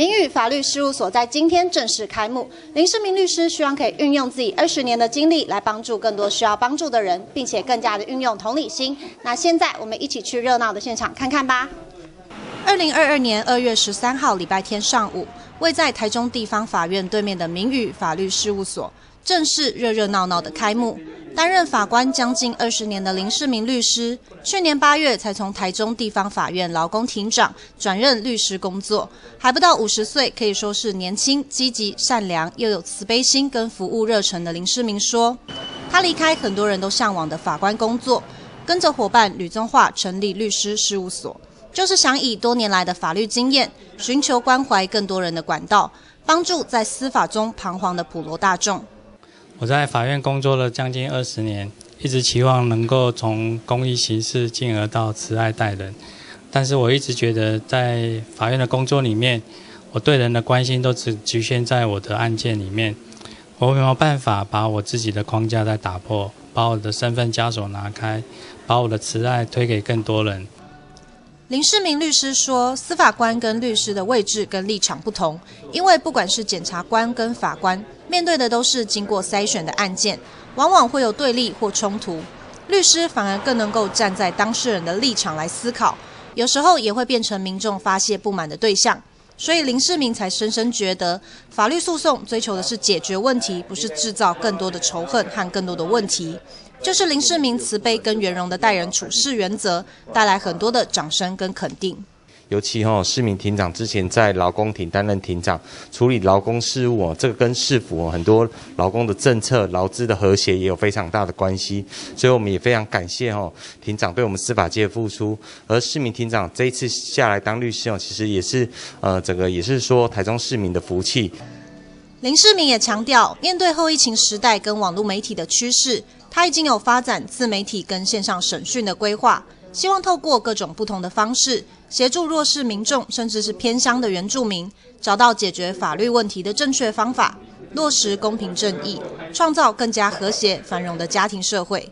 明宇法律事务所在今天正式开幕。林世明律师希望可以运用自己二十年的经历，来帮助更多需要帮助的人，并且更加的运用同理心。那现在我们一起去热闹的现场看看吧。二零二二年二月十三号礼拜天上午，位在台中地方法院对面的明宇法律事务所正式热热闹闹的开幕。担任法官将近二十年的林世明律师，去年八月才从台中地方法院劳工庭长转任律师工作，还不到五十岁，可以说是年轻、积极、善良，又有慈悲心跟服务热忱的林世明说，他离开很多人都向往的法官工作，跟着伙伴吕宗化成立律师事务所，就是想以多年来的法律经验，寻求关怀更多人的管道，帮助在司法中彷徨的普罗大众。我在法院工作了将近二十年，一直期望能够从公益行事进而到慈爱待人。但是我一直觉得，在法院的工作里面，我对人的关心都只局限在我的案件里面。我没有办法把我自己的框架再打破，把我的身份枷锁拿开，把我的慈爱推给更多人。林世明律师说，司法官跟律师的位置跟立场不同，因为不管是检察官跟法官，面对的都是经过筛选的案件，往往会有对立或冲突。律师反而更能够站在当事人的立场来思考，有时候也会变成民众发泄不满的对象。所以林世明才深深觉得，法律诉讼追求的是解决问题，不是制造更多的仇恨和更多的问题。就是林世明慈悲跟圆融的待人处事原则，带来很多的掌声跟肯定。尤其哈，市民庭长之前在劳工庭担任庭长，处理劳工事务哦，这个跟市府哦很多劳工的政策、劳资的和谐也有非常大的关系。所以我们也非常感谢哦，庭长对我们司法界付出。而市民庭长这一次下来当律师哦，其实也是呃，整个也是说台中市民的福气。林世明也强调面对后疫情时代跟网络媒体的趋势他已经有发展自媒体跟线上审讯的规划希望透过各种不同的方式协助弱势民众甚至是偏乡的原住民找到解决法律问题的正确方法落实公平正义创造更加和谐繁荣的家庭社会。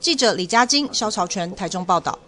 记者李嘉金肖朝全台中报道。